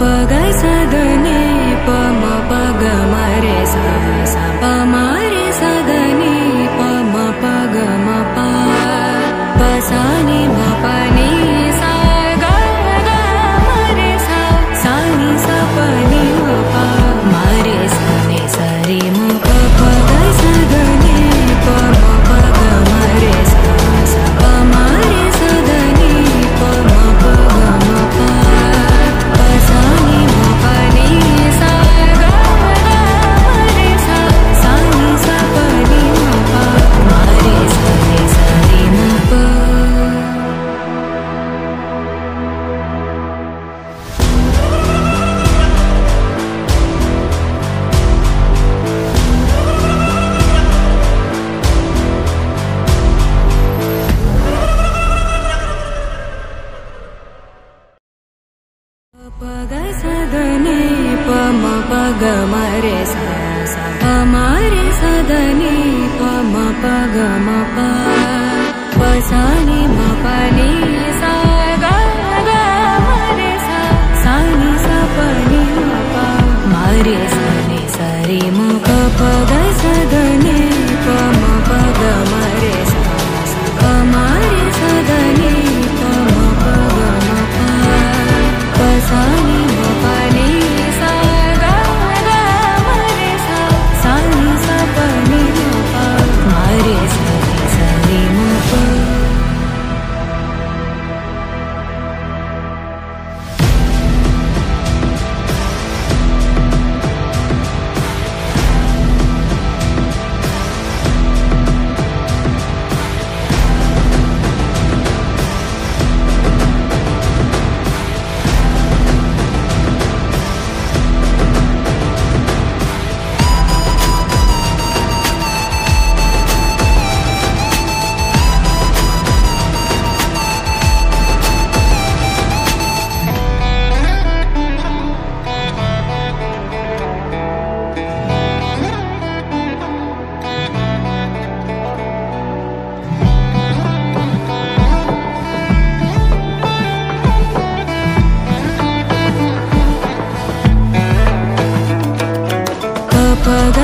पगै सदने पम ग साधनी पगमरे सस सदने पम पग म पसानि मसा ग साधने पगमरे सा पमारे साधने पग मपा पसापा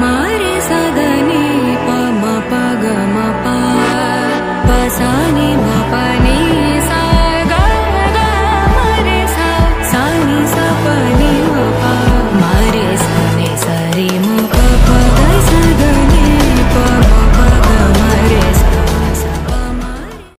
मा सदनी पगमपा